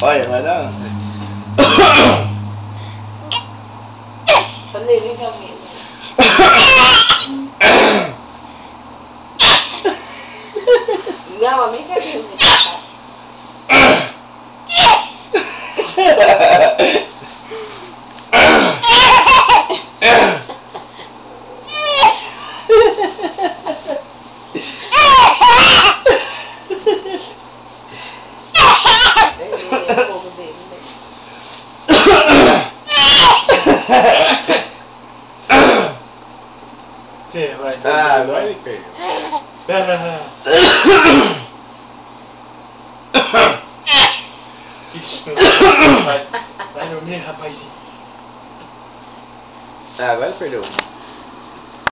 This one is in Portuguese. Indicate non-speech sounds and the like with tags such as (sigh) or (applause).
哎，来了！陈丽，你干嘛？Sandali kami. Nga, mami ka din. Sì, vai. Ah, vai quello. (laughs) Isso. Vai. Vai dormir, rapazinho. Ah, agora perdeu.